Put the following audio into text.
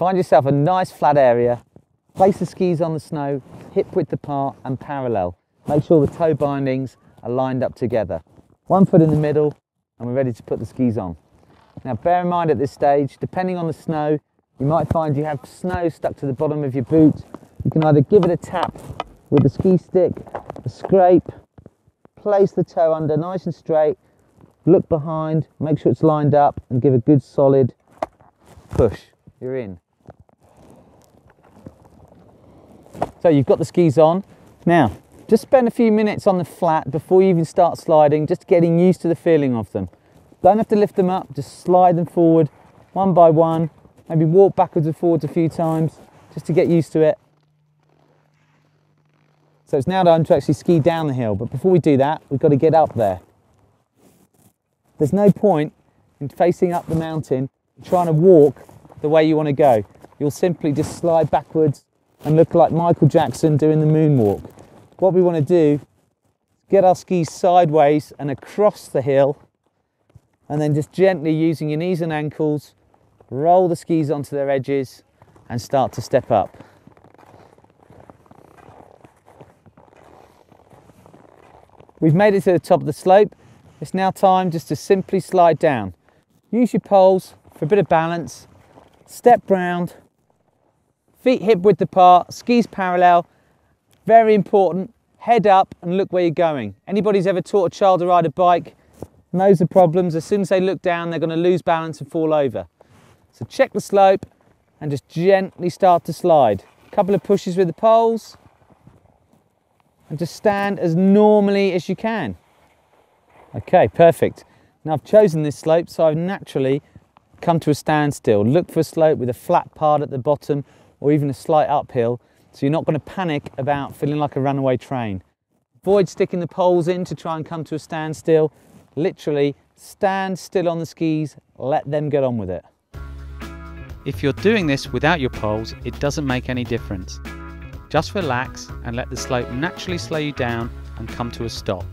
Find yourself a nice flat area, place the skis on the snow, hip width apart and parallel. Make sure the toe bindings are lined up together. One foot in the middle and we're ready to put the skis on. Now bear in mind at this stage, depending on the snow, you might find you have snow stuck to the bottom of your boot. You can either give it a tap with the ski stick, a scrape, place the toe under nice and straight, look behind, make sure it's lined up and give a good solid push. You're in. So you've got the skis on. Now, just spend a few minutes on the flat before you even start sliding, just getting used to the feeling of them. Don't have to lift them up, just slide them forward one by one, maybe walk backwards and forwards a few times just to get used to it. So it's now time to actually ski down the hill, but before we do that, we've got to get up there. There's no point in facing up the mountain, trying to walk the way you want to go. You'll simply just slide backwards and look like Michael Jackson doing the moonwalk. What we want to do, get our skis sideways and across the hill, and then just gently using your knees and ankles, roll the skis onto their edges and start to step up. We've made it to the top of the slope. It's now time just to simply slide down. Use your poles for a bit of balance. Step round, feet hip width apart, skis parallel. Very important, head up and look where you're going. Anybody's ever taught a child to ride a bike knows the problems. As soon as they look down, they're going to lose balance and fall over. So check the slope and just gently start to slide. A couple of pushes with the poles and just stand as normally as you can. Okay, perfect. Now I've chosen this slope, so I've naturally come to a standstill. Look for a slope with a flat part at the bottom or even a slight uphill, so you're not going to panic about feeling like a runaway train. Avoid sticking the poles in to try and come to a standstill. Literally, stand still on the skis, let them get on with it. If you're doing this without your poles, it doesn't make any difference. Just relax and let the slope naturally slow you down and come to a stop.